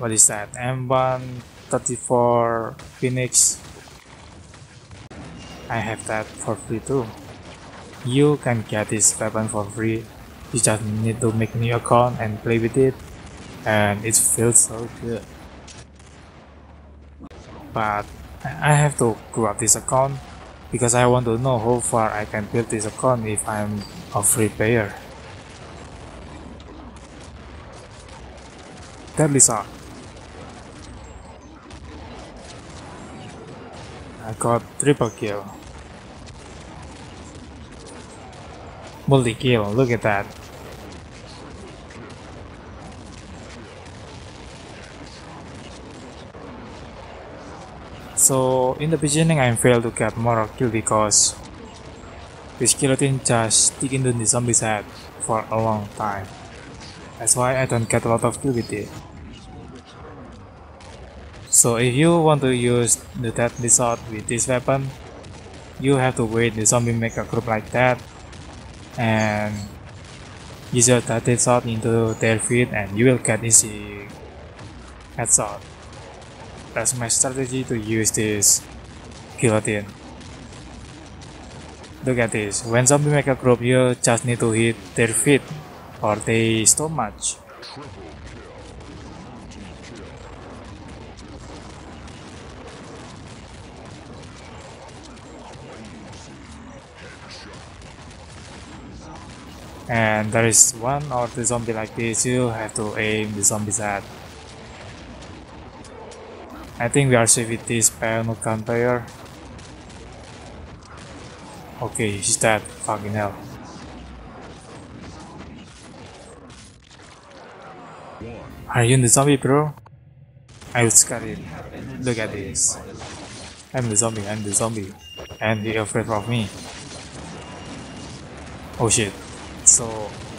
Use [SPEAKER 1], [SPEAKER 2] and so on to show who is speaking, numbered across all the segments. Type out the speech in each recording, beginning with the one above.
[SPEAKER 1] What is that? M134 Phoenix. I have that for free too. You can get this weapon for free. You just need to make new account and play with it. And it feels so good. But I have to grab this account because I want to know how far I can build this account if I'm a free player. Deadly Shot. I got triple kill. Multi kill, look at that. So in the beginning I failed to get more kill because this skeleton just stick into the zombie's head for a long time. That's why I don't get a lot of kill with it. So if you want to use the deadly shot with this weapon, you have to wait the zombie make a group like that and use your deadly shot into their feet and you will get easy headshot. That's my strategy to use this guillotine. Look at this, when zombie make a group you just need to hit their feet or they stomach. And there is one or two zombie like this, you have to aim the zombie's at. I think we are safe with this gun player. Okay, he's dead. Fucking hell. Are you in the zombie, bro? I will scare him. Look at this. I'm the zombie, I'm the zombie. And he afraid of me. Oh shit. So,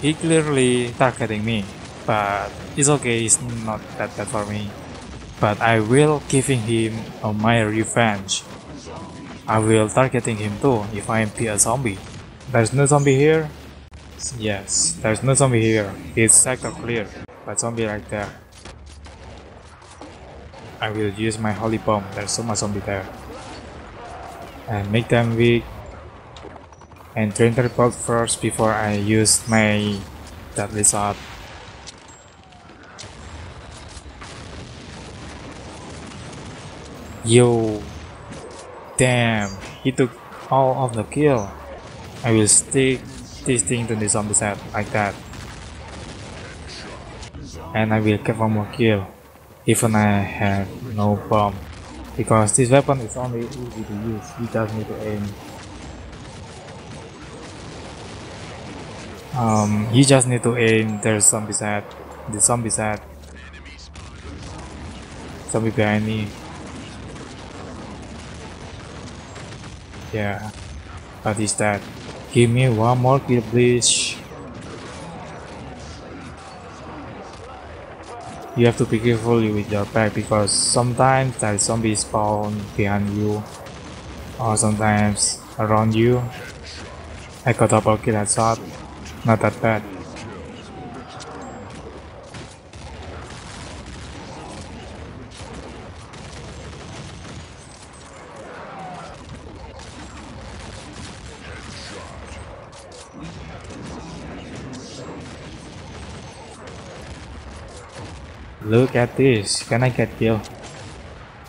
[SPEAKER 1] he clearly targeting me. But it's okay, it's not that bad for me. But I will giving him my revenge. I will targeting him too if I am a zombie. There's no zombie here? Yes, there's no zombie here. It's sector clear, but zombie right there. I will use my holy bomb, there's so much zombie there. And make them weak. And drain the blood first before I use my deadly shot. Yo, damn, he took all of the kill. I will stick this thing to the zombie set like that. And I will get one more kill, even I have no bomb. Because this weapon is only easy to use, you just need to aim. Um, you just need to aim there's zombie set, the zombie set. Zombie behind me. Yeah, what is that? Give me one more kill, please. You have to be careful with your back because sometimes that zombies spawn behind you or sometimes around you. I got double kill headshot, not that bad. Look at this, can I get killed?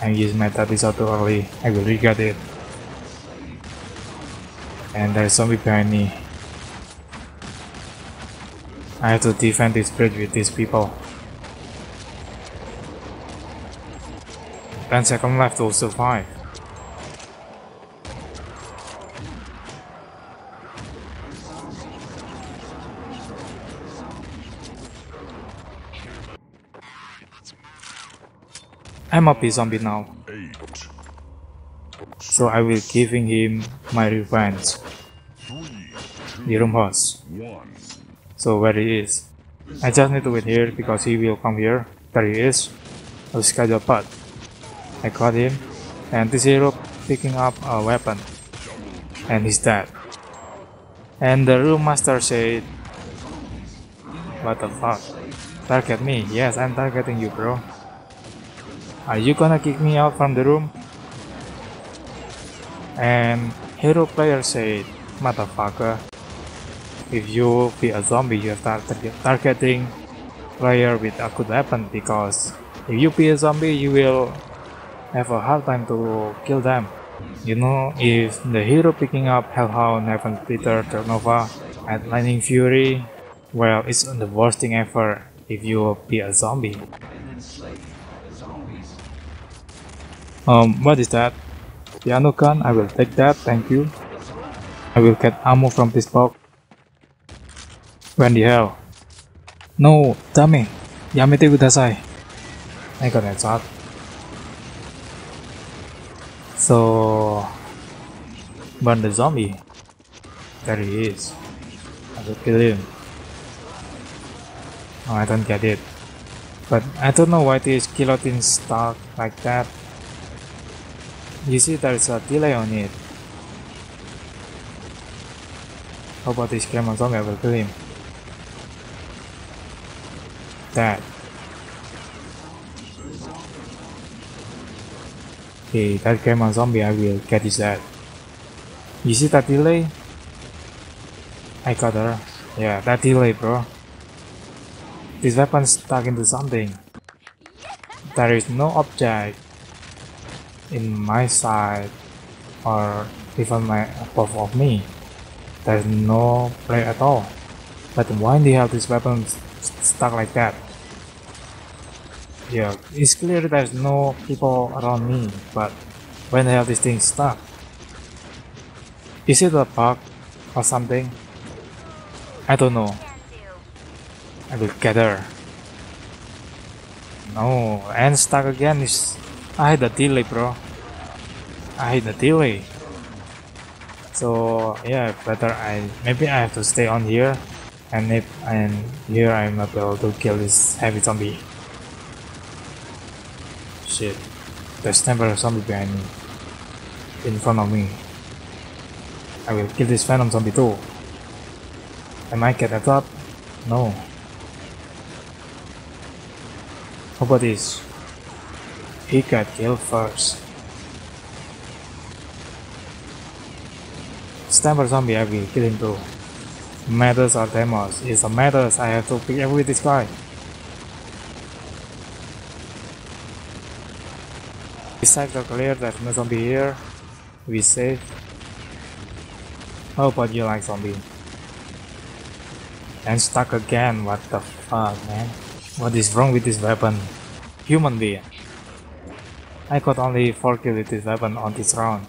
[SPEAKER 1] I'm using my shot too early, I will regret it. And there's zombie behind me. I have to defend this bridge with these people. 10 seconds left to survive. I'm a zombie now. So I will giving him my revenge. The room house. So where he is. I just need to wait here because he will come here. There he is. A schedule part. I caught him. And this hero picking up a weapon. And he's dead. And the room master said, What the fuck? Target me. Yes, I'm targeting you bro. Are you gonna kick me out from the room? And hero player said, motherfucker. If you be a zombie, you start targeting player with a good weapon because if you be a zombie, you will have a hard time to kill them. You know, if the hero picking up Hellhound, Heaven Peter, Nova, and Lightning Fury, well, it's the worst thing ever if you be a zombie. Um, what is that? Piano gun, I will take that, thank you. I will get ammo from this box. When the hell? No, dummy. Yamete kudasai. I got that shot. So, burn the zombie. There he is. I kill him. Oh, I don't get it. But I don't know why this guillotine stuck like that. You see there's a delay on it. How about this camera zombie? I will kill him. That. Okay, that came on zombie, I will get his head. You see that delay? I got her. Yeah, that delay, bro. This weapon stuck into something. There is no object in my side or even my above of me. There's no play at all. But why do you have this weapon stuck like that? Yeah, it's clear there's no people around me, but when the hell this thing stuck? Is it a bug or something? I don't know. I will get her. No, and stuck again is... I had a delay, bro. I had a delay. So yeah, better I maybe I have to stay on here, and if and here I'm able to kill this heavy zombie. Shit. There's never zombie behind me. In front of me. I will kill this phantom zombie too. Am I get a top? No. How about this? He got killed first. Stamper zombie I will kill him too. Matters or Deimos? It's a matters I have to pick with this guy. Besides the clear, there's no zombie here. We safe. How about you like zombie? And stuck again, what the fuck man? What is wrong with this weapon? Human being. I got only 4 kills with this weapon on this round.